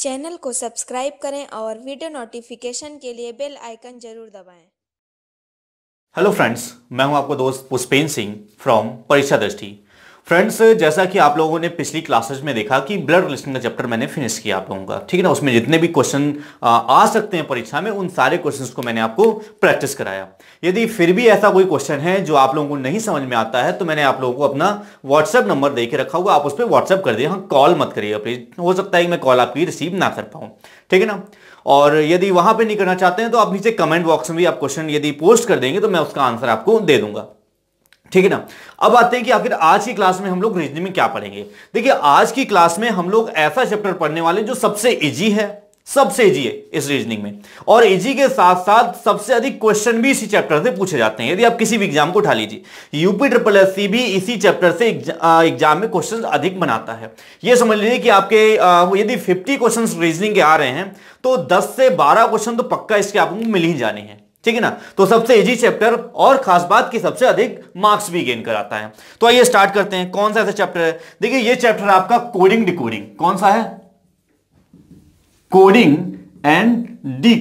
Channel को subscribe करें और वीडियो नोटिफिकेशन के लिए बेल आइकन ज़रूर दबाएँ। हेलो फ्रेंड्स मैं हूँ आपका दोस्त पुष्पेन सिंह फ्रॉम परीक्षा दृष्टि फ्रेंड्स जैसा कि आप लोगों ने पिछली क्लासेस में देखा कि ब्लड रिलेशन का चैप्टर मैंने फिनिश किया आप लोगों का, ठीक है ना? उसमें जितने भी क्वेश्चन आ सकते हैं परीक्षा में, उन सारे क्वेश्चंस को मैंने आपको प्रैक्टिस कराया। यदि फिर भी ऐसा कोई क्वेश्चन है जो आप लोगों को नहीं समझ में आता है तो मैंने आप लोगों को अपना व्हाट्सएप नंबर दे के रखा हुआ, आप उस पर व्हाट्सएप कर दिए हाँ कॉल मत करिए प्लीज़ हो सकता है कि मैं कॉल आपकी रिसीव ना कर पाऊँ, ठीक है ना? और यदि वहाँ पर नहीं करना चाहते हैं तो आप नीचे कमेंट बॉक्स में भी आप क्वेश्चन यदि पोस्ट कर देंगे तो मैं उसका आंसर आपको दे दूँगा। ठीक है ना? अब आते हैं कि आखिर आज की क्लास में हम लोग रीजनिंग में क्या पढ़ेंगे? देखिए, आज की क्लास में हम लोग ऐसा चैप्टर पढ़ने वाले जो सबसे इजी है, सबसे इजी है इस रीजनिंग में। और इजी के साथ साथ सबसे अधिक क्वेश्चन भी इसी चैप्टर से पूछे जाते हैं। यदि आप किसी भी एग्ज़ाम को उठा लीजिए यूपी ट्रिपल एस सी भी इसी चैप्टर से एग्ज़ाम में क्वेश्चन अधिक बनाता है। यह समझ लीजिए कि आपके यदि 50 क्वेश्चन रीजनिंग के आ रहे हैं तो 10 से 12 क्वेश्चन तो पक्का इसके आपको मिल ही जाने हैं। ठीक है ना? तो सबसे इजी चैप्टर और खास बात की सबसे अधिक मार्क्स भी गेन कराता है। तो आइए स्टार्ट करते हैं। कौन सा ऐसा चैप्टर है? देखिए, ये चैप्टर आपका कोडिंग डिकोडिंग कौन सा है? कोडिंग एंड डी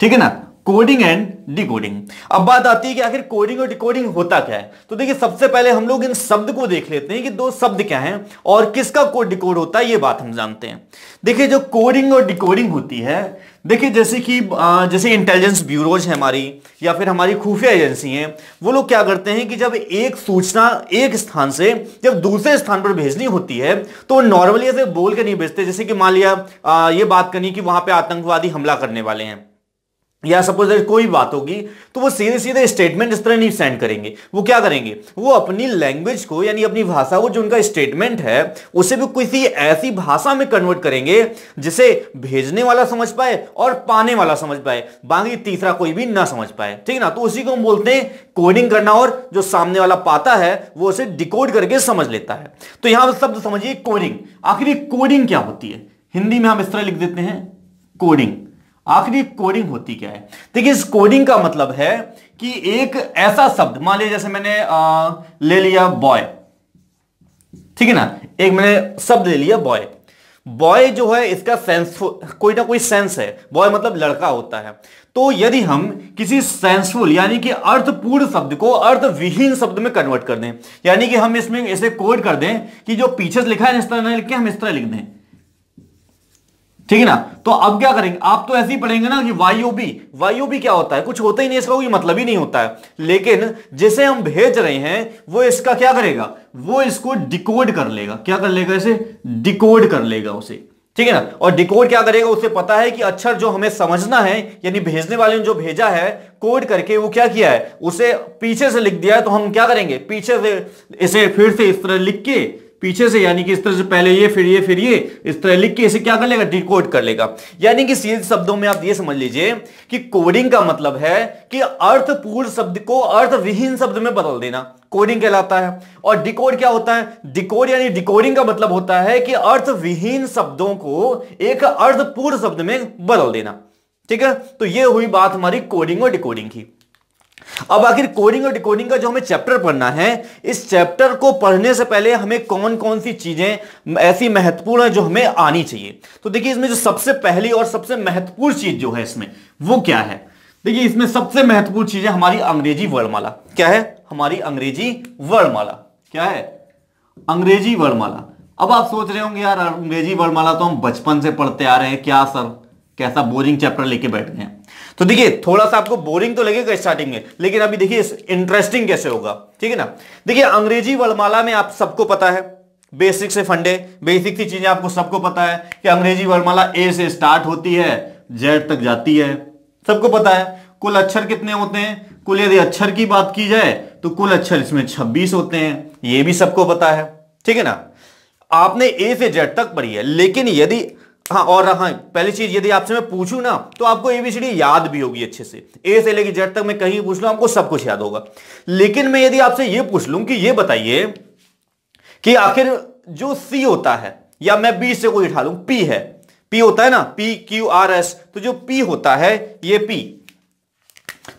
ठीक है ना? कोडिंग एंड डिकोडिंग अब बात आती है कि आखिर कोडिंग और डिकोडिंग होता क्या है? तो देखिए, सबसे पहले हम लोग इन शब्द को देख लेते हैं कि दो शब्द क्या हैं और किसका कोड डिकोड होता है, ये बात हम जानते हैं। देखिए, जो कोडिंग और डिकोडिंग होती है, देखिए, जैसे कि जैसे इंटेलिजेंस ब्यूरोज है हमारी, या फिर हमारी खुफिया एजेंसी हैं, वो लोग क्या करते हैं कि जब एक सूचना एक स्थान से जब दूसरे स्थान पर भेजनी होती है तो नॉर्मली ऐसे बोल के नहीं भेजते। जैसे कि मान लिया ये बात करनी कि वहाँ पे आतंकवादी हमला करने वाले हैं। या सपोज़ अगर कोई बात होगी तो वो सीधे सीधे स्टेटमेंट इस तरह नहीं सेंड करेंगे। वो क्या करेंगे? वो अपनी लैंग्वेज को, यानी अपनी भाषा को, जो उनका स्टेटमेंट है, उसे भी किसी ऐसी भाषा में कन्वर्ट करेंगे, जिसे भेजने वाला समझ पाए और पाने वाला समझ पाए। बाकी तीसरा कोई भी ना समझ पाए। ठीक ना? तो उसी को हम बोलते हैं कोडिंग करना, और जो सामने वाला पाता है, वो उसे डिकोड करके समझ लेता है। तो यहाँ पर शब्द समझिए कोडिंग आखिर कोडिंग क्या होती है? हिंदी में हम इस तरह लिख देते हैं कोडिंग आखिरी कोडिंग होती क्या है? देखिए इस कोडिंग का मतलब है कि एक ऐसा शब्द मान लिया जैसे मैंने आ, ले लिया बॉय ठीक है ना? एक मैंने शब्द ले लिया बॉय बॉय जो है इसका सेंस कोई ना कोई सेंस है। बॉय मतलब लड़का होता है। तो यदि हम किसी सेंसफुल यानी कि अर्थपूर्ण शब्द को अर्थविहीन शब्द में कन्वर्ट कर दें यानी कि हम इसमें ऐसे कोड कर दें कि जो पीछे लिखा है इस तरह लिख के हम इस तरह लिख दें। ठीक है ना? तो अब क्या करेंगे? आप तो ऐसे ही पढ़ेंगे ना कि वायुबी वायुबी क्या होता है? कुछ होता ही नहीं, इसका कोई मतलब ही नहीं होता है। लेकिन जिसे हम भेज रहे हैं, वो इसका क्या करेगा? वो इसको डिकोड कर लेगा। क्या कर लेगा इसे? डिकोड कर लेगा उसे। ठीक है ना? और डिकोड क्या करेगा? उसे पता है कि अक्षर जो हमें समझना है, यानी भेजने वाले ने जो भेजा है कोड करके वो क्या किया है? उसे पीछे से लिख दिया है तो हम क्या करेंगे? पीछे से इसे फिर से इस तरह लिख के पीछे से, यानी कि इस तरह से पहले ये, फिर ये फिर ये, इस तरह लिख के इसे क्या कर लेगा? डिकोड कर लेगा। यानी कि सीधे शब्दों में आप ये समझ लीजिए कि कोडिंग का मतलब है कि अर्थपूर्ण शब्द को अर्थविहीन शब्द में बदल देना। कोडिंग कहलाता है। और डिकोड क्या होता है? डिकोड यानी डिकोडिंग का मतलब होता है कि अर्थविहीन शब्दों को एक अर्थपूर्ण शब्द में बदल देना। ठीक है? तो ये हुई बात हमारी कोडिंग और डिकोडिंग की। अब आखिर कोडिंग और डिकोडिंग का जो हमें चैप्टर पढ़ना है, इस चैप्टर को पढ़ने से पहले हमें कौन कौन सी चीज़ें, ऐसी महत्वपूर्ण है जो हमें आनी चाहिए? तो देखिए, इसमें जो सबसे पहली और सबसे महत्वपूर्ण चीज़ जो है इसमें, वो क्या है? देखिए, इसमें सबसे महत्वपूर्ण चीज़ है हमारी अंग्रेज़ी वर्णमाला। क्या है? हमारी अंग्रेज़ी वर्णमाला। क्या है? अंग्रेज़ी वर्णमाला। अब आप सोच रहे होंगे, यार, अंग्रेज़ी वर्णमाला तो हम बचपन से पढ़ते आ रहे हैं, क्या सर? कैसा बोरिंग चैप्टर लेके बैठ गए तो देखिए, थोड़ा सा आपको बोरिंग तो लगेगा स्टार्टिंग में, लेकिन अभी देखिए इंटरेस्टिंग कैसे होगा, ठीक है ना? देखिए, अंग्रेज़ी वर्णमाला में आप सबको पता है बेसिक से फंडे बेसिक सी चीज़ें आपको सबको पता है कि अंग्रेज़ी वर्णमाला ए से स्टार्ट होती है जेड तक जाती है, सबको पता है? कुल अक्षर कितने होते हैं? कुल यदि अक्षर की बात की जाए तो कुल अक्षर इसमें 26 होते हैं, ये भी सबको पता है, ठीक है ना? आपने ए से जेड तक पढ़ी है, लेकिन यदि हाँ और हाँ। पहली चीज़, यदि आपसे मैं पूछूँ ना तो आपको एबीसीडी याद भी होगी अच्छे से। ए से लेकर जेड तक मैं कहीं पूछ लू, आपको सब कुछ याद होगा। लेकिन मैं यदि आपसे ये पूछ लू कि ये बताइए कि आखिर जो सी होता है, या मैं बी से कोई उठा लू पी है। पी होता है ना पी क्यू आर एस तो जो पी होता है, ये पी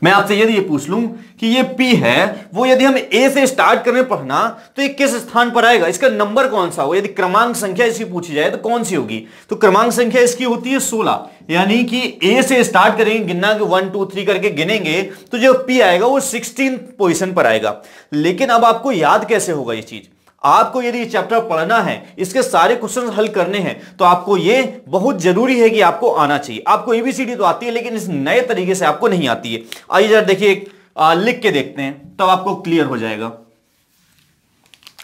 मैं आपसे यदि पूछ लूँ कि ये P है, वो यदि हम A से स्टार्ट करें पढ़ना तो ये किस स्थान पर आएगा? इसका नंबर कौन सा हो यदि क्रमांक संख्या इसकी पूछी जाए तो कौन सी होगी? तो क्रमांक संख्या इसकी होती है 16 यानी कि A से स्टार्ट करेंगे, गिनना के वन टू थ्री करके गिनेंगे तो जो P आएगा, वो सिक्सटीन पोजिशन पर आएगा। लेकिन अब आपको याद कैसे होगा ये चीज़? आपको यदि ये चैप्टर पढ़ना है, इसके सारे क्वेश्चन हल करने हैं तो आपको ये बहुत ज़रूरी है कि आपको आना चाहिए। आपको एबीसीडी तो आती है, लेकिन इस नए तरीके से आपको नहीं आती है। आइए जरा देखिए लिख के देखते हैं, तब तो आपको क्लियर हो जाएगा।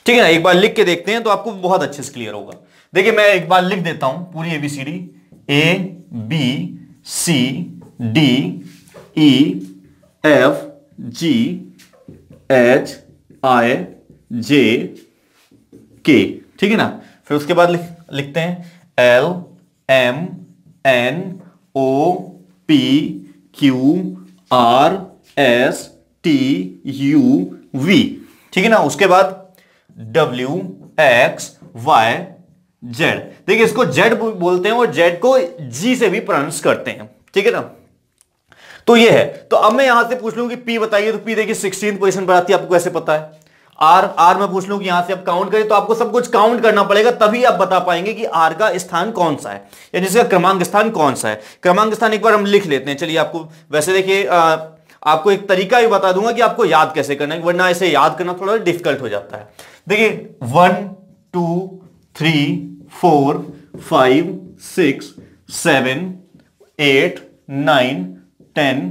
ठीक है ना? एक बार लिख के देखते हैं तो आपको बहुत अच्छे से क्लियर होगा। देखिए, मैं एक बार लिख देता हूँ पूरी ABCD A B C D E F G H I J K ठीक है ना? फिर उसके बाद लिख, लिखते हैं L M N O P Q R S T U V ठीक है ना? उसके बाद डब्ल्यू एक्स वाई जेड देखिए इसको जेड बोलते हैं और जेड को जी से भी प्रोनाउंस करते हैं ठीक है ना? तो ये है। तो अब मैं यहाँ से पूछ लूँ कि पी बताइए तो पी देखिए सिक्सटीन पोजिशन पर आती है आपको कैसे पता है? आर आर में पूछ लूँ कि यहाँ से आप काउंट करें तो आपको सब कुछ काउंट करना पड़ेगा, तभी आप बता पाएँगे कि आर का स्थान कौन सा है। यानी इसका क्रमांक स्थान कौन सा है। क्रमांक स्थान एक बार हम लिख लेते हैं। चलिए आपको, वैसे देखिए आपको एक तरीका भी बता दूँगा कि आपको याद कैसे करना है, वरना इसे याद करना थोड़ा डिफ़िकल्ट हो जाता है। देखिए one two three four five six seven eight nine ten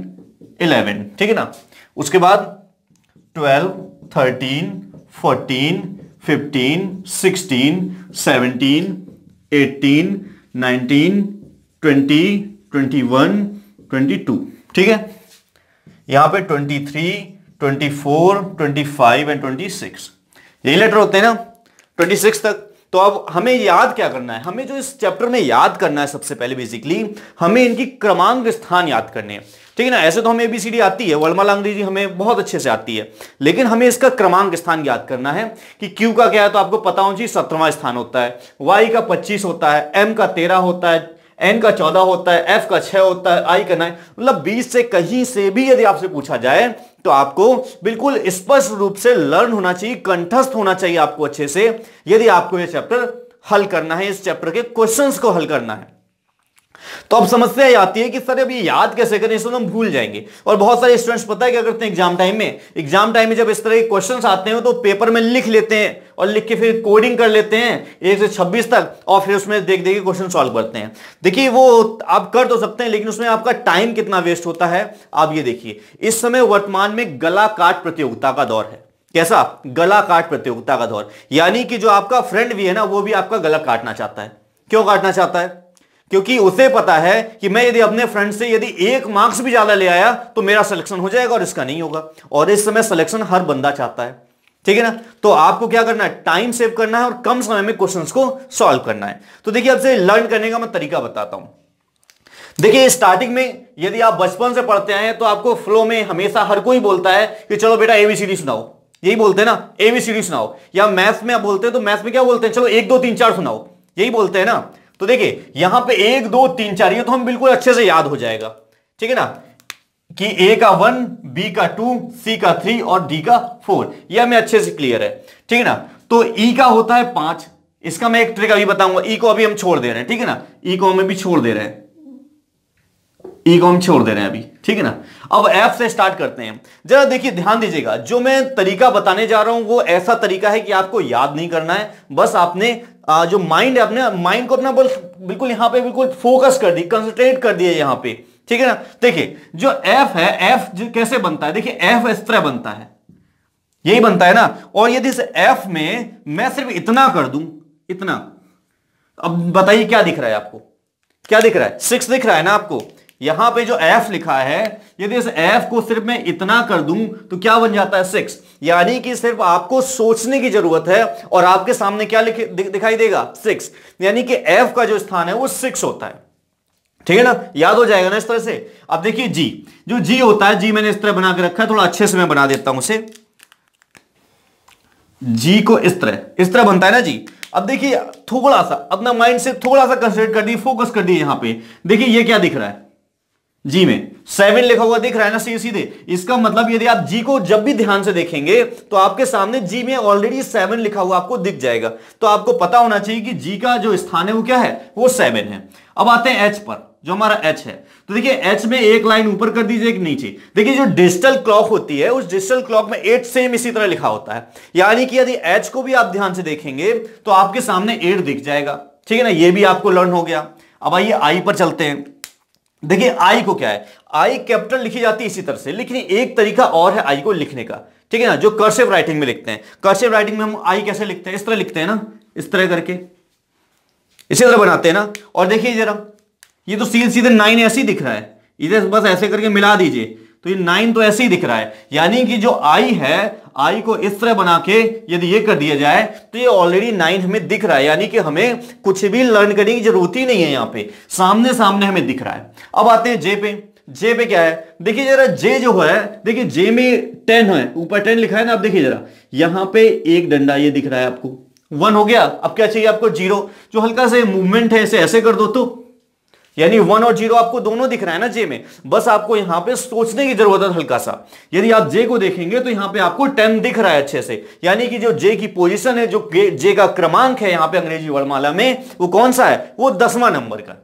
eleven ठीक है ना? उसके बाद twelve thirteen fourteen fifteen sixteen seventeen eighteen nineteen twenty twenty one twenty two ठीक है? यहाँ पे twenty three twenty four twenty five and twenty six यही लेटर होते हैं ना? ट्वेंटी सिक्स तक तो अब हमें याद क्या करना है? हमें जो इस चैप्टर में याद करना है सबसे पहले बेसिकली हमें इनकी क्रमांक स्थान याद करने हैं। ठीक है ना? ऐसे तो हमें एबीसीडी आती है वर्णमाला अंग्रेज़ी हमें बहुत अच्छे से आती है। लेकिन हमें इसका क्रमांक स्थान याद करना है कि क्यू का क्या है? तो आपको पता हो जी सत्रहवा स्थान होता है। वाई का पच्चीस होता है एम का तेरह होता है एन का चौदह होता है एफ़ का छह होता है आई का नाइन मतलब बीस से कहीं से भी यदि आपसे पूछा जाए तो आपको बिल्कुल स्पष्ट रूप से लर्न होना चाहिए, कंठस्थ होना चाहिए आपको अच्छे से। यदि आपको यह चैप्टर हल करना है, इस चैप्टर के क्वेश्चंस को हल करना है। तो अब समस्या ये आती है कि सर अभी याद कैसे करें? इसको हम भूल जाएँगे। और बहुत सारे स्टूडेंट्स पता है क्या करते हैं एग्ज़ाम टाइम में? एग्ज़ाम टाइम में जब इस तरह के क्वेश्चंस आते हैं तो पेपर में लिख लेते हैं और लिख के फिर कोडिंग कर लेते हैं, एक से छब्बीस तक, और फिर उसमें देख देख क्वेश्चन सॉल्व करते हैं। देखिए, वो आप कर तो सकते हैं, लेकिन उसमें आपका टाइम कितना वेस्ट होता है, आप ये देखिए। इस समय वर्तमान में गला काट प्रतियोगिता का दौर है। कैसा? गला काट प्रतियोगिता का दौर। यानी कि जो आपका फ्रेंड भी है ना, वो भी आपका गला काटना चाहता है। क्यों काटना चाहता है? क्योंकि उसे पता है कि मैं यदि अपने फ्रेंड से यदि एक मार्क्स भी ज़्यादा ले आया तो मेरा सिलेक्शन हो जाएगा और इसका नहीं होगा। और इस समय सिलेक्शन हर बंदा चाहता है। ठीक है ना? तो आपको क्या करना है? टाइम सेव करना है और कम समय में क्वेश्चन को सॉल्व करना है। तो देखिए आपसे लर्न करने का मैं तरीका बताता हूँ। देखिए स्टार्टिंग में यदि आप बचपन से पढ़ते आए तो आपको फ्लो में हमेशा हर कोई बोलता है कि चलो बेटा एबीसीडी सुनाओ। यही बोलते हैं ना एबीसीडी सुनाओ। या मैथ्स में आप बोलते हैं तो मैथ्स में क्या बोलते हैं? चलो एक, दो, तीन, चार सुनाओ। यही बोलते हैं ना? तो देखिए, यहाँ पे एक, दो, तीन, चार, ये तो हम बिल्कुल अच्छे से याद हो जाएगा। ठीक है ना? कि ए का वन बी का टू सी का थ्री और डी का फोर ये हमें अच्छे से क्लियर है। ठीक है ना? तो ई e का होता है पाँच। इसका मैं एक ट्रिक अभी बताऊँगा। ई e को अभी हम छोड़ दे रहे हैं। ठीक है ना? ई e को हमें भी छोड़ दे रहे हैं। ई को हम छोड़ दे रहे हैं अभी। ठीक है ना? अब एफ़ से स्टार्ट करते हैं। जरा देखिए, ध्यान दीजिएगा। जो मैं तरीका बताने जा रहा हूँ, वो ऐसा तरीका है कि आपको याद नहीं करना है। बस आपने जो माइंड है अपने माइंड को अपना बिल्कुल यहाँ पे बिल्कुल फोकस कर दी कंसंट्रेट कर दिया यहाँ पे। ठीक है ना? देखिए, जो एफ़ है एफ़ कैसे बनता है? देखिए एफ़ इस तरह बनता है। यही बनता है ना? और यदि एफ़ में मैं सिर्फ़ इतना कर दूँ, इतना। अब बताइए, क्या दिख रहा है आपको? क्या दिख रहा है? सिक्स दिख रहा है ना आपको? यहाँ पे जो एफ़ लिखा है, यदि इस एफ़ को सिर्फ़ मैं इतना कर दूँ तो क्या बन जाता है सिक्स यानी कि सिर्फ़ आपको सोचने की ज़रूरत है और आपके सामने क्या लिखे दिखाई देगा? सिक्स यानी कि एफ़ का जो स्थान है, वो सिक्स होता है। ठीक है ना? याद हो जाएगा ना इस तरह से? अब देखिए जी जो जी होता है जी मैंने इस तरह बना के रखा है, थोड़ा अच्छे से मैं बना देता हूँ उसे। जी को इस तरह। इस तरह बनता है ना जी अब देखिए, थोड़ा सा, अपना माइंड से थोड़ा सा कंसिडर कर दी फोकस कर दिए यहाँ पे। देखिए ये क्या दिख रहा है? जी में। सेवन लिखा हुआ दिख रहा है ना सीधे इसका मतलब यदि आप जी को जब भी ध्यान से देखेंगे तो आपके सामने जी में ऑलरेडी सेवन लिखा हुआ आपको दिख जाएगा। तो आपको पता होना चाहिए कि जी का जो स्थान है वो क्या है? वो सेवन है। अब आते हैं एच पर, जो हमारा एच है। तो देखिए एच में एक लाइन ऊपर कर दीजिए, एक नीचे। देखिए, जो डिजिटल क्लॉक होती है, उस डिजिटल क्लॉक में एट सेम इसी तरह लिखा होता है। यानी कि यदि एच को भी आप ध्यान से देखेंगे तो आपके सामने एट दिख जाएगा। ठीक है ना? ये भी आपको लर्न हो गया। अब आइए आई पर चलते हैं। देखिए आई को क्या है? आई कैपिटल लिखी जाती है इसी तरह से, लेकिन एक तरीका और है आई को लिखने का, ठीक है ना? जो कर्सिव राइटिंग में लिखते हैं। कर्सिव राइटिंग में हम आई कैसे लिखते हैं? इस तरह लिखते हैं ना, इस तरह करके। इसी तरह बनाते हैं ना। और देखिए जरा, ये तो सीधे सीधे नाइन ऐसे ही दिख रहा है। इधर बस ऐसे करके मिला दीजिए। तो ये नाइन तो ऐसे ही दिख रहा है। यानी कि जो आई है आई को इस तरह बना के यदि ये कर दिया जाए तो ये ऑलरेडी नाइन हमें दिख रहा है। यानी कि हमें कुछ भी लर्न करने की ज़रूरत ही नहीं है यहाँ पे। सामने सामने हमें दिख रहा है। अब आते हैं जे पे। जे पे क्या है? देखिए जरा जे जो है, देखिए जे में टेन है। ऊपर टेन लिखा है ना, आप देखिए जरा। यहाँ पे एक डंडा ये दिख रहा है आपको। वन हो गया। अब क्या चाहिए आपको? ज़ीरो जो हल्का से मूवमेंट है, इसे ऐसे कर दो तो। यानी वन और ज़ीरो आपको दोनों दिख रहा है ना जे में। बस आपको यहाँ पे सोचने की ज़रूरत है हल्का सा यदि आप जे को देखेंगे तो यहाँ पे आपको टेन दिख रहा है अच्छे से। यानी कि जो जे की पोजीशन है, जो जे का क्रमांक है यहाँ पे अंग्रेज़ी वर्णमाला में, वो कौन सा है? वो दसवां नंबर का।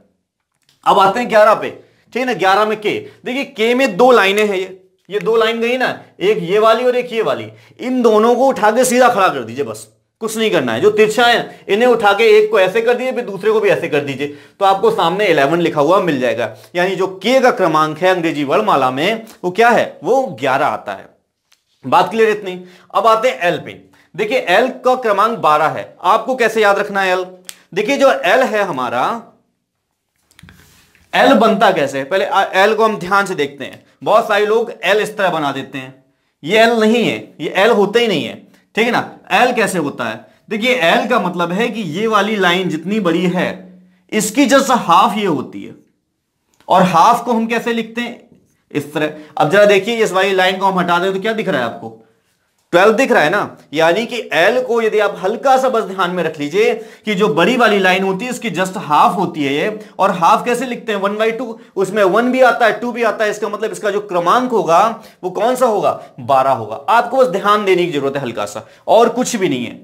अब आते हैं ग्यारह पे। ठीक है ना? ग्यारह में के देखिए के में दो लाइनें हैं ये। ये दो लाइन गई ना? एक ये वाली और एक ये वाली। इन दोनों को उठा के सीधा खड़ा कर दीजिए बस। कुछ नहीं करना है। जो तिरछा है, इन्हें उठा के एक को ऐसे कर दीजिए, फिर दूसरे को भी ऐसे कर दीजिए। तो आपको सामने 11 लिखा हुआ मिल जाएगा। यानी जो के का क्रमांक है अंग्रेज़ी वर्णमाला में, वो क्या है? वो 11 आता है। बात क्लियर इतनी? अब आते हैं एल पे। देखिए एल का क्रमांक 12 है। आपको कैसे याद रखना है एल देखिए, जो एल है हमारा एल बनता कैसे? पहले एल को हम ध्यान से देखते हैं। बहुत सारे लोग एल इस तरह बना देते हैं। ये एल नहीं है। ये एल होता ही नहीं है। ठीक है ना? एल कैसे होता है? देखिए एल का मतलब है कि ये वाली लाइन जितनी बड़ी है, इसकी जस्ट हाफ़ ये होती है। और हाफ़ को हम कैसे लिखते हैं? इस तरह। अब जरा देखिए, इस वाली लाइन को हम हटा दें तो क्या दिख रहा है आपको? ट्वेल्व दिख रहा है ना, यानी कि एल को यदि आप हल्का सा बस ध्यान में रख लीजिए कि जो बड़ी वाली लाइन होती है इसकी जस्ट हाफ़ होती है ये। और हाफ़ कैसे लिखते हैं? वन बाई टू उसमें वन भी आता है टू भी आता है। इसका मतलब इसका जो क्रमांक होगा, वो कौन सा होगा? बारह होगा। आपको बस ध्यान देने की ज़रूरत है हल्का सा, और कुछ भी नहीं है।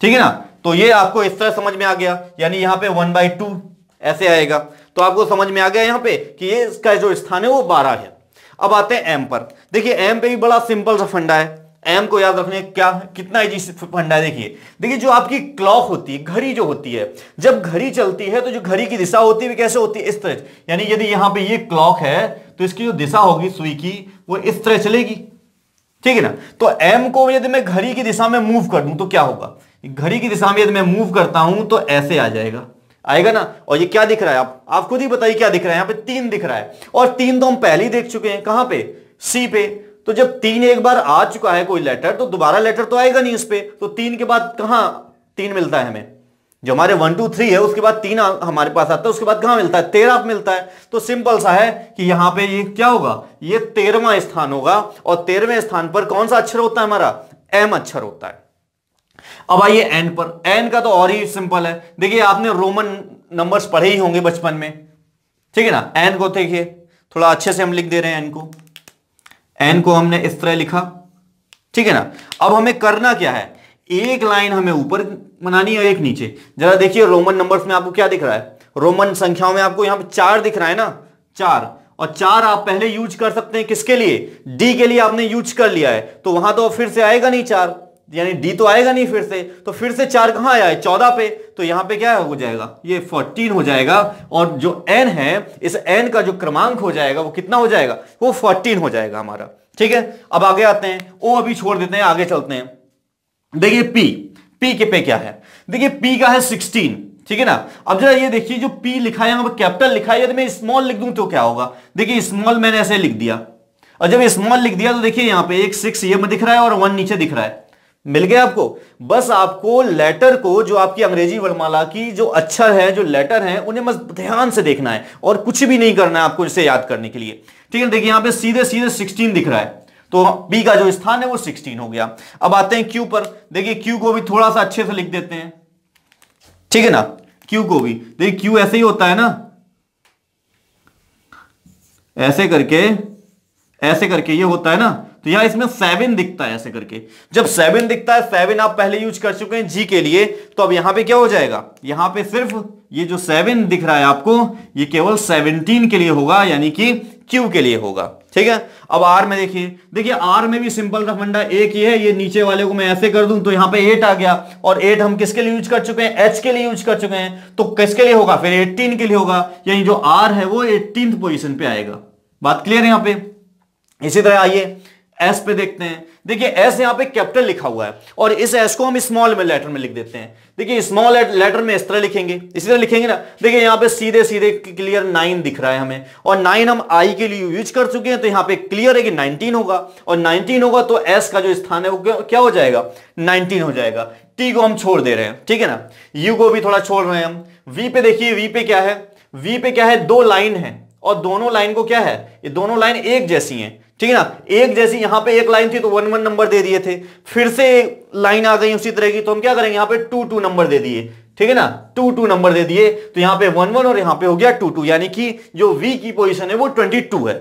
ठीक है ना? तो ये आपको इस तरह समझ में आ गया। यानी यहाँ पे वन बाई टू ऐसे आएगा। तो आपको समझ में आ गया यहाँ पे कि ये इसका जो स्थान है, वो बारह है। अब आते हैं एम पर। देखिए एम पे भी बड़ा सिंपल सा फंडा है। एम को याद रखने क्या, कितना इजी फंडा है देखिए देखिए, जो आपकी क्लॉक होती है, घड़ी जो होती है, जब घड़ी चलती है तो जो घड़ी की दिशा होती है कैसे होती है? इस तरह यानी यदि यहाँ पे ये क्लॉक है तो इसकी जो दिशा होगी, सुई की, वो इस तरह चलेगी। ठीक है ना? तो एम को यदि मैं घड़ी की दिशा में मूव कर दूँ तो क्या होगा? घड़ी की दिशा में यदि मैं मूव करता हूँ तो ऐसे आ जाएगा। आएगा ना? और ये क्या दिख रहा है? आप आप खुद ही बताइए क्या दिख रहा है? यहाँ पे तीन दिख रहा है। और तीन तो हम पहले ही देख चुके हैं। कहाँ पे? सी पे। तो जब तीन एक बार आ चुका है कोई लेटर तो दोबारा लेटर तो आएगा नहीं उस पर तो तीन के बाद कहाँ तीन मिलता है हमें? जो हमारे वन टू थ्री है, उसके बाद तीन हमारे पास आता है, उसके बाद कहाँ मिलता है? तेरह मिलता है। तो सिंपल सा है कि यहाँ पे ये क्या होगा? ये तेरहवा स्थान होगा, और तेरहवें स्थान पर कौन सा अक्षर होता है हमारा? एम अक्षर होता है। अब आइए एन पर। एन का तो और ही सिंपल है। देखिए, आपने रोमन नंबर्स पढ़े ही होंगे बचपन में। ठीक है ना? एन को देखिए। थोड़ा अच्छे से हम लिख दे रहे हैं एन को। एन को हमने इस तरह लिखा। ठीक है ना? अब हमें करना क्या है? एक लाइन हमें ऊपर बनानी है एक नीचे। जरा देखिए रोमन नंबर्स में आपको क्या दिख रहा है? रोमन संख्याओं में आपको यहाँ पे चार दिख रहा है ना? चार। और चार आप पहले यूज़ कर सकते हैं किसके लिए? डी के लिए आपने यूज़ कर लिया है। तो वहाँ तो फिर से आएगा नहीं चार। यानी डी तो आएगा नहीं फिर से तो फिर से चार कहाँ आया है? चौदह पे। तो यहाँ पे क्या हो जाएगा? ये फोर्टीन हो जाएगा। और जो एन है, इस एन का जो क्रमांक हो जाएगा, वो कितना हो जाएगा? वो फोर्टीन हो जाएगा हमारा। ठीक है? अब आगे आते हैं। ओ अभी छोड़ देते हैं, आगे चलते हैं। देखिए पी पी के पे क्या है? देखिए पी का है सिक्सटीन ठीक है ना? अब जरा ये देखिए, जो पी लिखा है, यहाँ पर कैपिटल लिखा है, यदि मैं स्मॉल लिख दूँ तो क्या होगा? देखिए स्मॉल मैंने ऐसे लिख दिया। और जब स्मॉल लिख दिया तो देखिए यहाँ पे एक सिक्स ये में दिख रहा है और वन नीचे दिख रहा है। मिल गया आपको। बस आपको लेटर को जो आपकी अंग्रेज़ी वर्णमाला की जो अक्षर है, जो लेटर है, उन्हें बस ध्यान से देखना है और कुछ भी नहीं करना है आपको इसे याद करने के लिए। ठीक है देखिए यहाँ पे सीधे सीधे 16 दिख रहा है। तो बी का जो स्थान है वो 16 हो गया। अब आते हैं क्यू पर। देखिए क्यू को भी थोड़ा सा अच्छे से लिख देते हैं। ठीक है ना क्यू को भी। देखिए क्यू ऐसे ही होता है ना। ऐसे करके ऐसे करके ये होता है ना। तो यहाँ इसमें सेवन दिखता है ऐसे करके। जब सेवन दिखता है सेवन आप पहले यूज़ कर चुके हैं जी के लिए तो अब यहाँ पे क्या हो जाएगा? यहाँ पे सिर्फ़ ये जो सेवन दिख रहा है आपको, ये केवल सेवनटीन के लिए होगा, यानी कि क्यू के लिए होगा। ठीक है? अब आर में देखिए। देखिए आर में भी सिंपल सा फंडा एक ही है, ये नीचे वाले को मैं ऐसे कर दूँ तो यहाँ पे एट आ गया। और एट हम किसके लिए यूज़ कर चुके हैं? एच के लिए यूज़ कर चुके हैं। तो किसके लिए होगा? फिर एटीन के लिए होगा। यानी जो आर है, वो एटीन पोजिशन पे आएगा। बात क्लियर है यहाँ पे? इसी तरह आइए। एस पे देखते हैं। देखिए एस यहाँ पे कैपिटल लिखा हुआ है और इस एस को हम स्मॉल में लेटर में लिख देते हैं। देखिए स्मॉल लेटर में इस तरह लिखेंगे। इसी तरह लिखेंगे ना? देखिए, यहाँ पे सीधे सीधे क्लियर नाइन दिख रहा है हमें। और नाइन हम आई के लिए यूज़ कर चुके हैं तो यहाँ पे क्लियर है कि नाइनटीन होगा। और नाइनटीन होगा तो एस का जो स्थान है वो क्या हो जाएगा? नाइनटीन हो जाएगा। टी को हम छोड़ दे रहे हैं, ठीक है ना? यू को भी थोड़ा छोड़ रहे हैं हम। वी पे देखिए वी पे क्या है? वी पे क्या है? दो लाइन है। और दोनों लाइन को क्या है? ये दोनों लाइन एक जैसी हैं। ठीक है ना? एक जैसी, यहाँ पे एक लाइन थी तो वन वन नंबर दे दिए थे। फिर से लाइन आ गई उसी तरह की तो हम क्या करेंगे? यहाँ पे टू टू नंबर दे दिए। ठीक है ना? टू टू नंबर दे दिए तो यहाँ पे वन वन और यहाँ पे हो गया टू टू यानी कि जो वी की पोजीशन है वो ट्वेंटी टू है।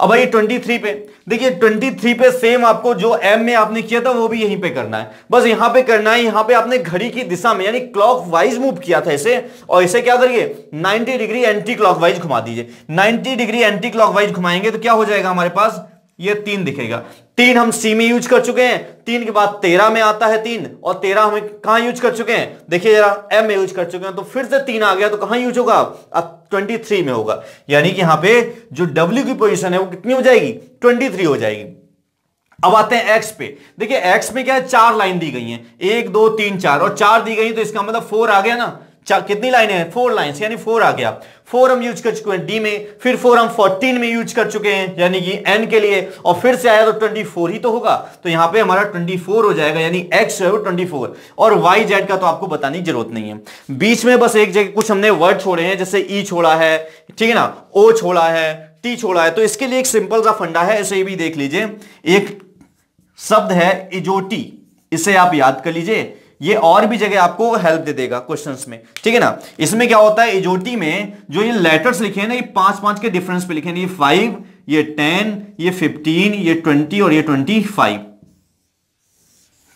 अब भाई ट्वेंटी थ्री पे। देखिए ट्वेंटी थ्री पे सेम आपको जो एम में आपने किया था, वो भी यहीं पे करना है। बस यहाँ पे करना है, यहाँ पे आपने घड़ी की दिशा में, यानी क्लॉक वाइज मूव किया था इसे, और इसे क्या करिए? 90 डिग्री एंटी क्लॉक वाइज घुमा दीजिए। 90 डिग्री एंटी क्लॉक वाइज घुमाएँगे तो क्या हो जाएगा हमारे पास? ये तीन दिखेगा। तीन हम सी में यूज़ कर चुके हैं। तीन के बाद तेरह में आता है तीन, और तेरह हम कहाँ यूज़ कर चुके हैं? देखिए जरा एम में यूज़ कर चुके हैं तो फिर से तीन आ गया तो कहाँ यूज़ होगा? अब ट्वेंटी थ्री में होगा। यानी कि यहाँ पे जो डब्ल्यू की पोजीशन है, वो कितनी हो जाएगी? ट्वेंटी थ्री हो जाएगी। अब आते हैं एक्स पे। देखिए एक्स में क्या है? चार लाइन दी गई है। एक, दो, तीन, चार, और चार दी गई तो इसका मतलब फोर आ गया ना? कितनी लाइनें हैं? फोर लाइन यानी फोर आ गया। फोर हम यूज़ कर चुके हैं डी में, फिर फोर हम फोर्टीन में यूज़ कर चुके हैं, यानी कि एन के लिए, और फिर से आया तो ट्वेंटी फोर ही तो होगा। तो यहाँ पे हमारा ट्वेंटी फोर हो जाएगा, यानी एक्स है वो ट्वेंटी फोर और वाई जेड का तो आपको बताने की ज़रूरत नहीं है। बीच में बस एक जगह कुछ हमने वर्ड छोड़े हैं, जैसे ई e छोड़ा है, ठीक है ना? ओ छोड़ा है टी छोड़ा है तो इसके लिए एक सिंपल सा फंडा है, ऐसे भी देख लीजिए। एक शब्द है इजोटी, इसे आप याद कर लीजिए। ये और भी जगह आपको हेल्प दे देगा क्वेश्चंस में। ठीक है ना? इसमें क्या होता है? इजोटी में जो ये लेटर्स लिखे हैं ना, ये पाँच पाँच के डिफरेंस पे लिखे हैं। ये फाइव ये टेन ये फिफ्टीन ये ट्वेंटी और ये ट्वेंटी फाइव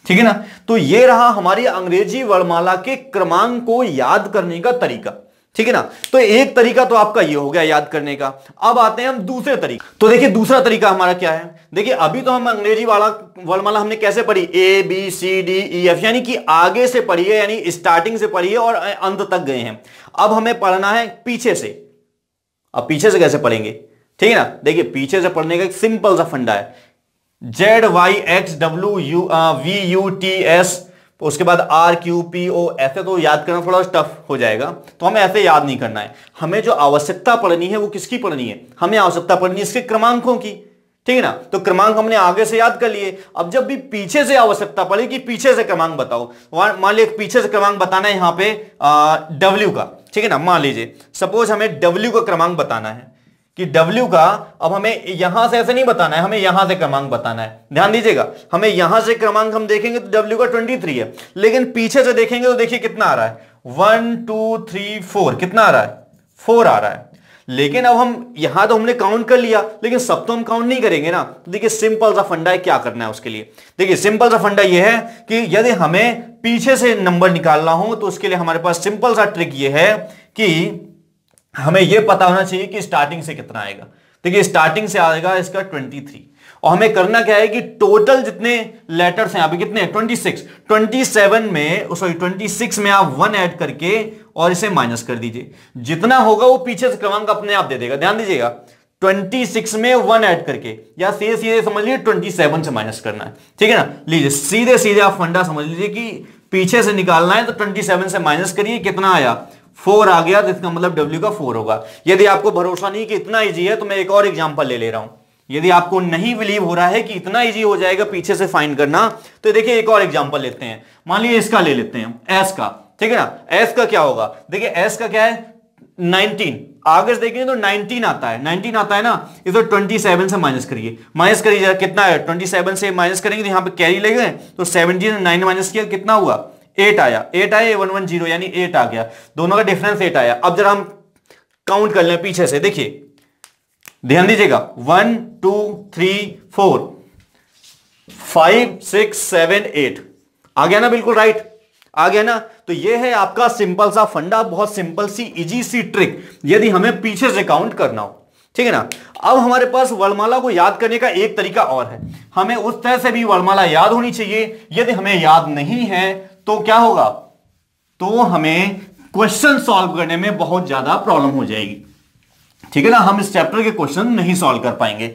ठीक है ना? तो ये रहा हमारी अंग्रेज़ी वर्णमाला के क्रमांक को याद करने का तरीका। ठीक है ना? तो एक तरीका तो आपका ये हो गया याद करने का। अब आते हैं हम दूसरे तरीके। तो देखिए, दूसरा तरीका हमारा क्या है? देखिए, अभी तो हम अंग्रेज़ी वाला वर्णमाला हमने कैसे पढ़ी? A B C D E F यानी कि आगे से पढ़िए, यानी स्टार्टिंग से पढ़िए और अंत तक गए हैं। अब हमें पढ़ना है पीछे से। अब पीछे से कैसे पढ़ेंगे? ठीक है ना? देखिए, पीछे से पढ़ने का एक सिंपल सा फंडा है। Z Y X W U V U T S उसके बाद आर क्यू पी ओ ऐसे तो याद करना थोड़ा टफ हो जाएगा। तो हमें ऐसे याद नहीं करना है। हमें जो आवश्यकता पढ़नी है वो किसकी पढ़नी है? हमें आवश्यकता पढ़नी है इसके क्रमांकों की। ठीक है ना? तो क्रमांक हमने आगे से याद कर लिए। अब जब भी पीछे से आवश्यकता पड़े कि पीछे से क्रमांक बताओ। मान लीजिए पीछे से क्रमांक बताना है यहाँ पे डब्ल्यू का। ठीक है ना? मान लीजिए। सपोज़ हमें डब्ल्यू का क्रमांक बताना है। कि W का अब हमें यहाँ से ऐसे नहीं बताना है, हमें यहाँ से क्रमांक बताना है। ध्यान दीजिएगा, हमें यहाँ से क्रमांक हम देखेंगे तो W का 23 है, लेकिन पीछे से देखेंगे तो देखिए कितना आ रहा है। वन टू थ्री फोर कितना आ रहा है? फोर आ रहा है। लेकिन अब हम, यहाँ तो हमने काउंट कर लिया, लेकिन सब तो हम काउंट नहीं करेंगे ना। तो देखिए सिंपल सा फंडा है, क्या करना है उसके लिए? देखिए सिंपल सा फंडा यह है कि यदि हमें पीछे से नंबर निकालना हो तो उसके लिए हमारे पास सिंपल सा ट्रिक यह है कि हमें यह पता होना चाहिए कि स्टार्टिंग से कितना आएगा। देखिए, स्टार्टिंग से आएगा इसका 23 और हमें करना क्या है कि टोटल जितने लेटर्स हैं, अभी कितने 26 27 में सॉरी 26 में आप वन ऐड करके और इसे माइनस कर दीजिए। जितना होगा वो पीछे से क्रमांक अपने आप दे देगा। ध्यान दीजिएगा 26 में वन ऐड करके, या सीधे सीधे समझ लीजिए 27 से माइनस करना है। ठीक है ना? लीजिए सीधे सीधे आप फंडा समझ लीजिए कि पीछे से निकालना है तो 27 से माइनस करिए, कितना आया? फोर आ गया तो इसका मतलब डब्ल्यू का फोर होगा। यदि आपको भरोसा नहीं कि इतना इजी है तो मैं एक और एग्जांपल ले ले रहा हूँ। यदि आपको नहीं बिलीव हो रहा है कि इतना इजी हो जाएगा पीछे से फाइंड करना तो देखिए, एक और एग्जांपल लेते हैं। मान लीजिए इसका ले लेते हैं एस का। ठीक है ना? एस का क्या होगा? देखिए एस का क्या है? 19 आगे से देखेंगे तो 19 आता है। 19 आता है ना? इधर 27 से माइनस करिए। माइनस करिए, कितना है? 27 से माइनस करेंगे तो यहाँ पे कैरी लेंगे तो 17 9 माइनस किया, कितना हुआ? एट आया। एट आया वन वन ज़ीरो यानी एट आ गया। दोनों का डिफरेंस एट आया। अब जरा हम काउंट कर लें पीछे से। देखिए, ध्यान दीजिएगा। One two three four five six seven eight आ गया ना बिल्कुल राइट आ गया ना? तो ये है आपका सिंपल सा फंडा, बहुत सिंपल सी इजी सी ट्रिक यदि हमें पीछे से काउंट करना हो। ठीक है ना? अब हमारे पास वर्णमाला को याद करने का एक तरीका और है। हमें उस तरह से भी वर्णमाला याद होनी चाहिए। यदि हमें याद नहीं है तो क्या होगा? तो हमें क्वेश्चन सॉल्व करने में बहुत ज़्यादा प्रॉब्लम हो जाएगी। ठीक है ना? हम इस चैप्टर के क्वेश्चन नहीं सॉल्व कर पाएँगे।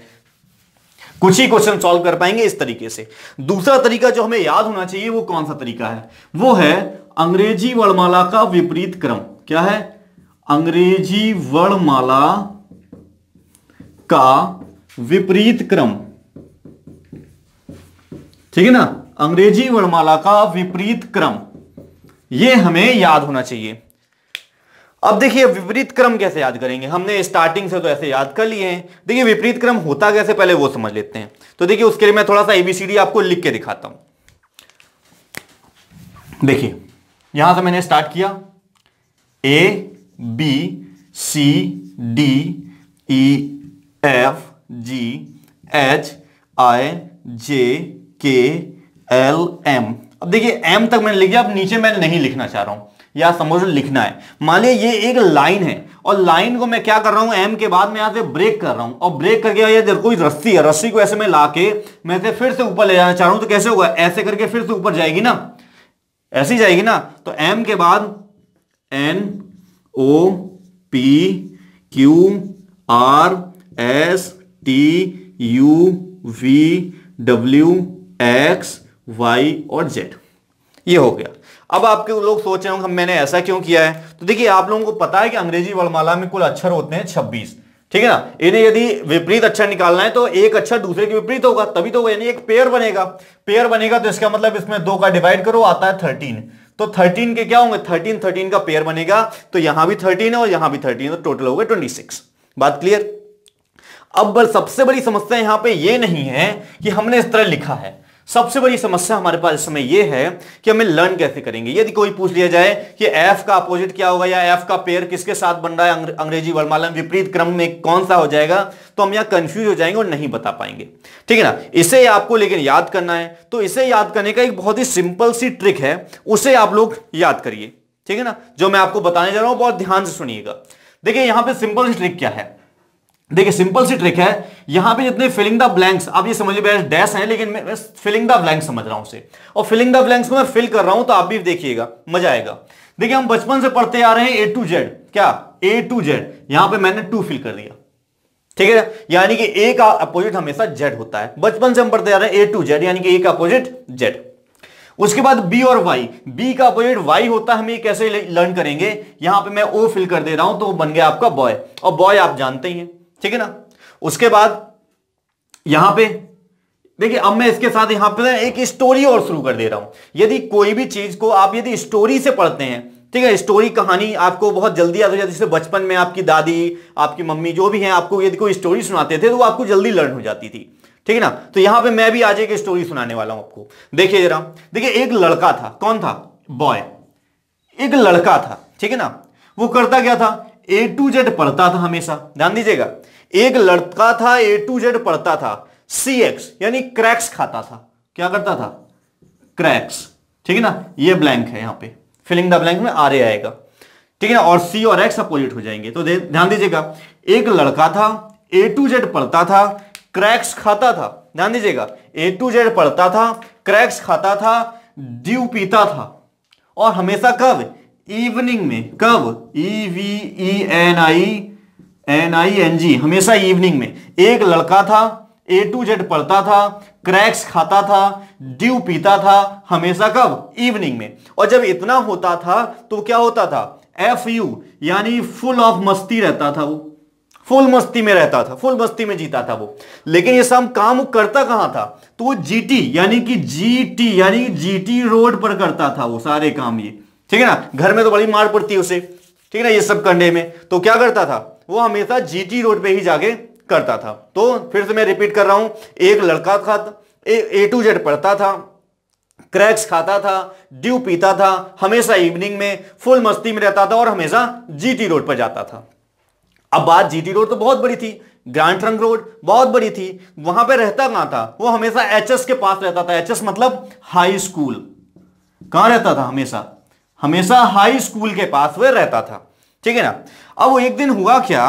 कुछ ही क्वेश्चन सॉल्व कर पाएँगे इस तरीके से। दूसरा तरीका जो हमें याद होना चाहिए, वो कौन सा तरीका है? वो है अंग्रेज़ी वर्णमाला का विपरीत क्रम। क्या है? अंग्रेज़ी वर्णमाला का विपरीत क्रम। ठीक है ना? अंग्रेज़ी वर्णमाला का विपरीत क्रम। यह हमें याद होना चाहिए। अब देखिए, विपरीत क्रम कैसे याद करेंगे? हमने स्टार्टिंग से तो ऐसे याद कर लिए हैं। देखिए, विपरीत क्रम होता कैसे, पहले वो समझ लेते हैं। तो देखिए, उसके लिए मैं थोड़ा सा एबीसीडी आपको लिख के दिखाता हूँ। देखिए, यहाँ से मैंने स्टार्ट किया। A B C D E F G H I J K L M अब देखिए एम तक मैंने लिख दिया, अब नीचे मैं नहीं लिखना चाह रहा हूँ, या समझ लिखना है। मान लिया ये एक लाइन है, और लाइन को मैं क्या कर रहा हूँ एम के बाद मैं यहाँ से ब्रेक कर रहा हूँ, और ब्रेक करके ये कोई रस्सी है, रस्सी को ऐसे मैं लाके मैं इसे फिर से ऊपर ले जाना चाह रहा हूँ तो कैसे होगा? ऐसे करके फिर से ऊपर जाएगी ना? ऐसी जाएगी ना? तो एम के बाद N O P Q R S T U V W X Y और जेड ये हो गया। अब आपके लोग सोच रहे होंगे, मैंने ऐसा क्यों किया है? तो देखिए, आप लोगों को पता है कि अंग्रेज़ी वर्णमाला में कुल अक्षर होते हैं 26 ठीक है ना? इन्हें यदि विपरीत अक्षर निकालना है तो एक अक्षर दूसरे के विपरीत होगा, तभी तो यानी एक पेयर बनेगा। पेयर बनेगा तो इसका मतलब इसमें दो का डिवाइड करो, आता है थर्टीन तो थर्टीन के क्या होंगे? थर्टीन थर्टीन का पेयर बनेगा तो यहाँ भी थर्टीन है और यहाँ भी थर्टीन तो टोटल हो गए ट्वेंटी सिक्स बात क्लियर अब सबसे बड़ी समस्या यहाँ पे ये नहीं है कि हमने इस तरह लिखा है। सबसे बड़ी समस्या हमारे पास इस समय यह है कि हमें लर्न कैसे करेंगे? यदि कोई पूछ लिया जाए कि एफ़ का अपोजिट क्या होगा या एफ़ का पेयर किसके साथ बन रहा है अंग्रेज़ी वर्णमाला विपरीत क्रम में कौन सा हो जाएगा तो हम यहाँ कंफ्यूज हो जाएँगे और नहीं बता पाएँगे। ठीक है ना? इसे आपको लेकिन याद करना है। तो इसे याद करने का एक बहुत ही सिंपल सी ट्रिक है, उसे आप लोग याद करिए। ठीक है ना? जो मैं आपको बताने जा रहा हूँ, बहुत ध्यान से सुनिएगा। देखिए, यहाँ पर सिंपल सी ट्रिक क्या है? देखिए सिंपल सी ट्रिक है। यहाँ पे जितने फिलिंग द ब्लैंक्स आप ये समझ लीजिए डैश है, लेकिन मैं फिलिंग द ब्लैंक समझ रहा हूँ उसे। और फिलिंग द ब्लैंक्स को मैं फिल कर रहा हूँ तो आप भी देखिएगा, मज़ा आएगा। देखिए, हम बचपन से पढ़ते आ रहे हैं ए टू जेड क्या? ए टू जेड यहाँ पे मैंने टू फिल कर दिया। ठीक है? यानी कि ए का अपोजिट हमेशा जेड होता है। बचपन से हम पढ़ते आ रहे हैं ए टू जेड यानी कि ए का अपोजिट जेड उसके बाद बी और वाई बी का अपोजिट वाई होता है, हम ये कैसे लर्न करेंगे? यहाँ पे मैं ओ फिल कर दे रहा हूँ तो बन गया आपका बॉय और बॉय आप जानते ही हैं। ठीक है ना? उसके बाद यहाँ पे, देखिए, अब मैं इसके साथ यहाँ पे एक स्टोरी और शुरू कर दे रहा हूँ। यदि कोई भी चीज़ को आप यदि स्टोरी से पढ़ते हैं, ठीक है स्टोरी कहानी आपको बहुत जल्दी याद हो जाती है। बचपन में आपकी दादी, आपकी मम्मी जो भी हैं, आपको यदि कोई स्टोरी सुनाते थे तो वो आपको जल्दी लर्न हो जाती थी। ठीक है ना? तो यहाँ पे मैं भी आज एक स्टोरी सुनाने वाला हूँ आपको। देखिए जरा, देखिए, एक लड़का था। कौन था? बॉय एक लड़का था। ठीक है ना? वो करता क्या था? ए टू जेड पढ़ता था हमेशा। ध्यान दीजिएगा। एक लड़का था ए टू जेड पढ़ता था। सी एक्स यानी क्रैक्स खाता था। क्या करता था? क्रैक्स ठीक है ना? ये ब्लैंक है यहाँ पे। फिलिंग द ब्लैंक में आर ए आएगा। ठीक है ना? और सी और एक्स अपोजिट हो जाएँगे। तो ध्यान दीजिएगा। एक लड़का था ए टू जेड पढ़ता था क्रैक्स खाता था। ध्यान दीजिएगा। ए टू जेड पढ़ता था क्रैक्स खाता था ड्यू पीता था। और हमेशा कब? इवनिंग में, कब? E V E N I N I N G हमेशा इवनिंग में। एक लड़का था ए टू जेड पढ़ता था क्रैक्स खाता था ड्यू पीता था, हमेशा कब? इवनिंग में। और जब इतना होता था तो क्या होता था? एफ़ यू यानी फुल ऑफ़ मस्ती रहता था वो। फुल मस्ती में रहता था फुल मस्ती में जीता था वो। लेकिन ये सब काम करता कहाँ था? तो वो जीटी यानी कि जीटी यानी जीटी रोड पर करता था वो सारे काम ये। ठीक है ना? घर में तो बड़ी मार पड़ती है उसे। ठीक है ना? ये सब करने में। तो क्या करता था? वो हमेशा जीटी रोड पे ही जाके करता था। तो फिर से मैं रिपीट कर रहा हूँ। एक लड़का था ए टू जेड पढ़ता था क्रैक्स खाता था ड्यू पीता था, हमेशा इवनिंग में फुल मस्ती में रहता था और हमेशा जीटी रोड पर जाता था। अब बात जीटी रोड तो बहुत बड़ी थी। ग्रांड ट्रंक रोड बहुत बड़ी थी। वहाँ पे रहता कहाँ था? वो हमेशा एचएस के पास रहता था। एचएस मतलब हाई स्कूल कहाँ रहता था? हमेशा। हमेशा हाई स्कूल के पास वह रहता था। ठीक है ना? अब वो एक दिन हुआ क्या?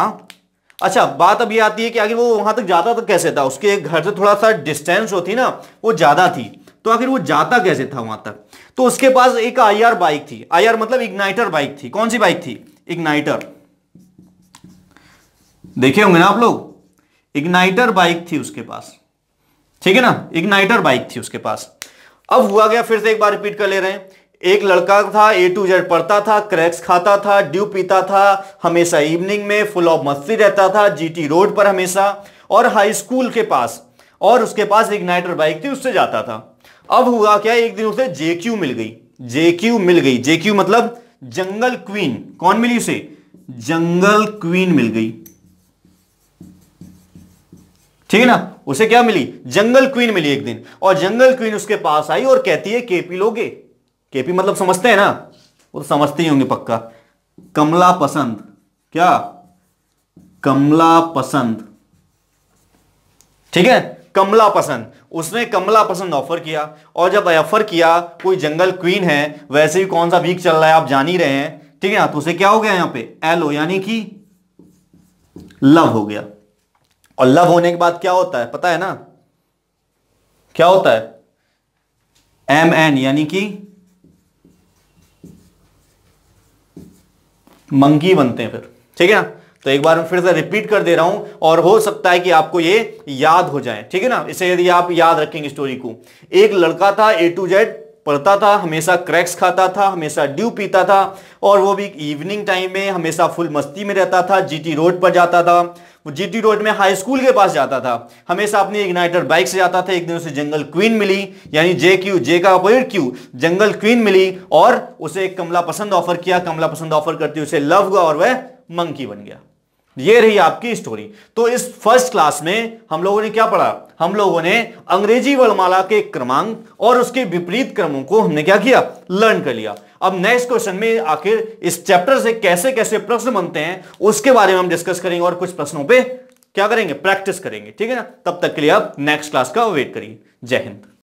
अच्छा बात अब ये आती है कि आखिर वो वहाँ तक जाता तो कैसे था? उसके घर से थोड़ा सा डिस्टेंस होती ना, वो ज़्यादा थी। तो आखिर वो जाता कैसे था वहाँ तक? तो उसके पास एक आईआर बाइक थी। आईआर मतलब इग्नाइटर बाइक थी। कौन सी बाइक थी? इग्नाइटर देखे होंगे ना आप लोग? इग्नाइटर बाइक थी उसके पास। ठीक है ना? इग्नाइटर बाइक थी उसके पास। अब हुआ गया फिर से एक बार रिपीट कर ले रहे हैं। एक लड़का था ए टू जेड पढ़ता था क्रैक्स खाता था ड्यू पीता था, हमेशा इवनिंग में फुल ऑफ़ मस्ती रहता था जीटी रोड पर हमेशा, और हाई स्कूल के पास, और उसके पास एक नाइटर बाइक थी, उससे जाता था। अब हुआ क्या, एक दिन उसे जेक्यू मिल गई। जेक्यू मिल गई। जेक्यू मतलब जंगल क्वीन कौन मिली उसे? जंगल क्वीन मिल गई। ठीक है ना? उसे क्या मिली? जंगल क्वीन मिली एक दिन। और जंगल क्वीन उसके पास आई और कहती है केपी लोगे? केपी मतलब समझते हैं ना? वो तो समझते ही होंगे पक्का। कमला पसंद। क्या? कमला पसंद। ठीक है? कमला पसंद। उसने कमला पसंद ऑफ़र किया और जब ऑफ़र किया, कोई जंगल क्वीन है, वैसे भी कौन सा वीक चल रहा है, आप जान ही रहे हैं। ठीक है ना? तो उसे क्या हो गया यहाँ पे? एलो यानी कि लव हो गया। और लव होने के बाद क्या होता है? पता है ना? क्या होता है? एम एन यानी कि मंकी बनते हैं फिर। ठीक है ना? तो एक बार मैं फिर से रिपीट कर दे रहा हूँ और हो सकता है कि आपको ये याद हो जाए। ठीक है ना? इसे यदि आप याद रखेंगे स्टोरी को। एक लड़का था ए टू जेड पढ़ता था, हमेशा क्रैक्स खाता था, हमेशा ड्यू पीता था और वो भी इवनिंग टाइम में हमेशा फुल मस्ती में रहता था जीटी रोड पर जाता था। वो जीटी रोड में हाई स्कूल के पास जाता था। हमेशा अपनी इग्नाइटर बाइक से जाता था। एक दिन उसे जंगल क्वीन मिली, यानी जे क्यू जे का अपोजिट क्यू जंगल क्वीन मिली और उसे एक कमला पसंद ऑफ़र किया। कमला पसंद ऑफ़र करती उसे लव हुआ और वह मंकी बन गया। ये रही आपकी स्टोरी तो इस फ़र्स्ट क्लास में हम लोगों ने क्या पढ़ा? हम लोगों ने अंग्रेज़ी वर्णमाला के क्रमांक और उसके विपरीत क्रमों को हमने क्या किया? लर्न कर लिया। अब नेक्स्ट क्वेश्चन में आखिर इस चैप्टर से कैसे कैसे प्रश्न बनते हैं, उसके बारे में हम डिस्कस करेंगे और कुछ प्रश्नों पे क्या करेंगे? प्रैक्टिस करेंगे, ठीक है ना? तब तक के लिए आप नेक्स्ट क्लास का वेट करिए। जय हिंद।